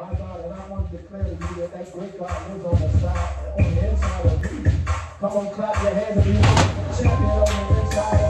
My God, and I want to declare to you that that great God lives on the side, on the inside of you. Come on, clap your hands and be champion on the inside